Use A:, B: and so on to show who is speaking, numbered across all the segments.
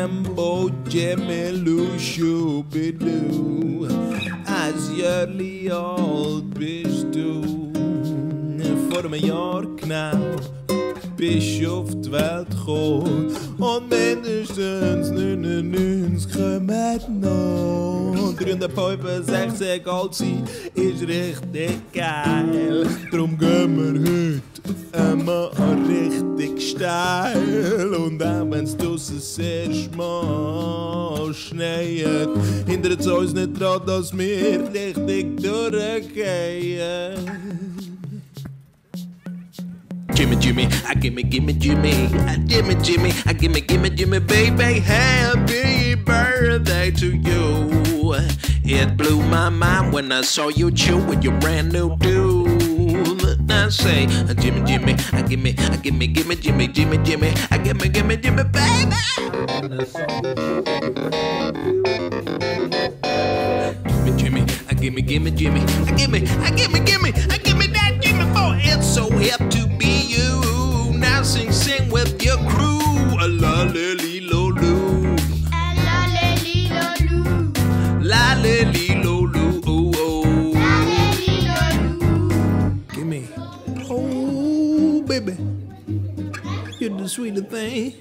A: Jambo, Jimmy Lou, Shooby-Doo. Als jullie oud bist du, vor einem Jahr genau, bist du auf die Welt gekommen. Und mindestens 99 kommen noch. 365 alt sein ist richtig geil. Drum gehen wir heute einmal richtig steil. Und auch wenn's draussen sehr schmal schneit, hindert uns nicht daran, dass wir richtig durchgehen. Jimmy, Jimmy, I gimme, gimme, Jimmy, I gimme, Jimmy, I gimme, gimme, Jimmy, baby, happy birthday to you. Mind when I saw you chew with your brand new dude. I say, uh, Jimmy, Jimmy, I gimme, I gimme, gimme, Jimmy, Jimmy, Jimmy, I gimme, gimme, Jimmy, baby. Jimmy, Jimmy, I gimme, gimme, Jimmy, I gimme, I gimme, gimme, I gimme that Jimmy boy. It's so hip to be you. Now sing, sing with your crew. Baby, you're the sweetest thing.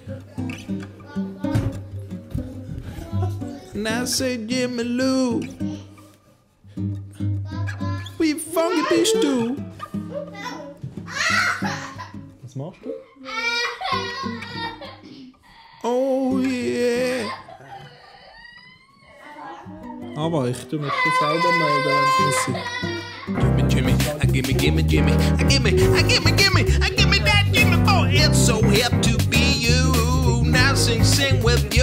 A: And I say Jimmy Lou, we funky bist du?
B: Was machst du?
A: Oh yeah.
B: Aber ich tu mich selber melden, wenn
A: Jimmy, Jimmy, I gimme, gimme, Jimmy, I gimme, I gimme, gimme, Hip to be you. Now sing, sing with crew.